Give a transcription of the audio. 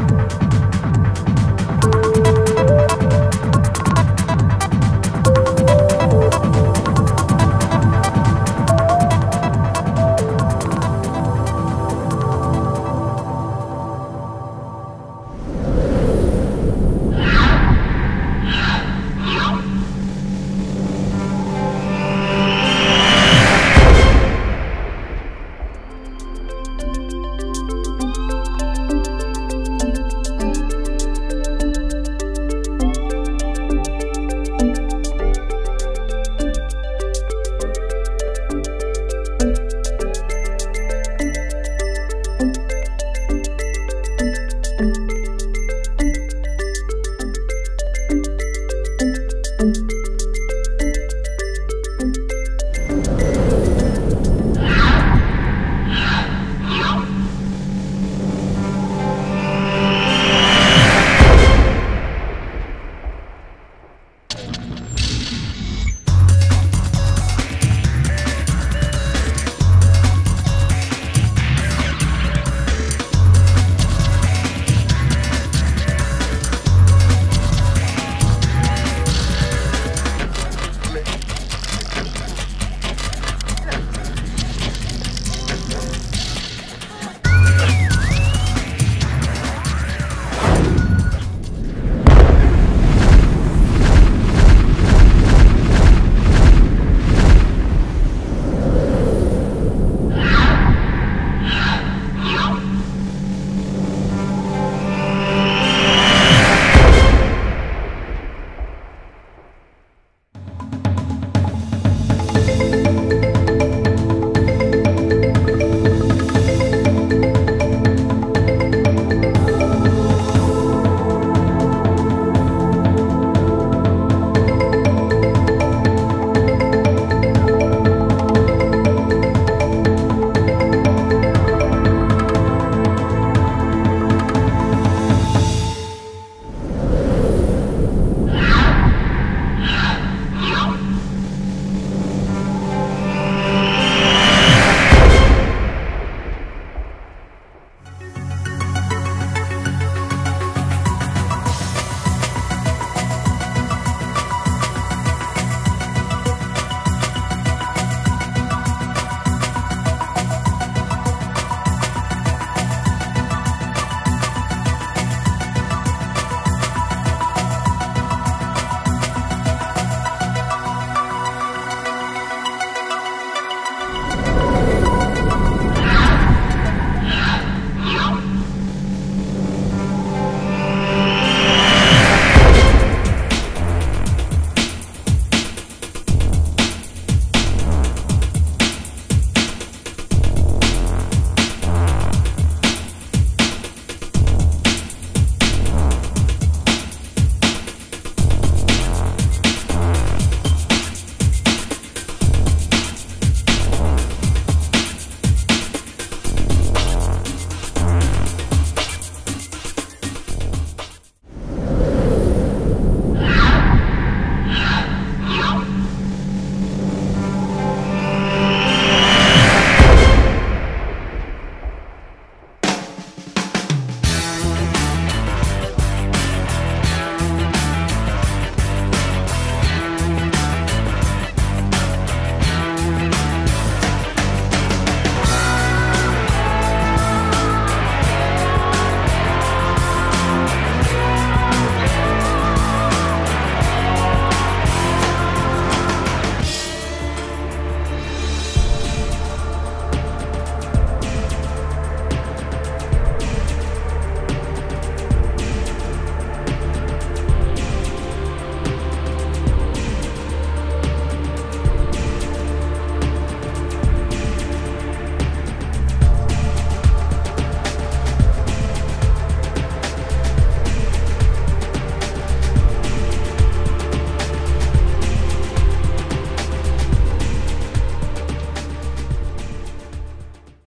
You.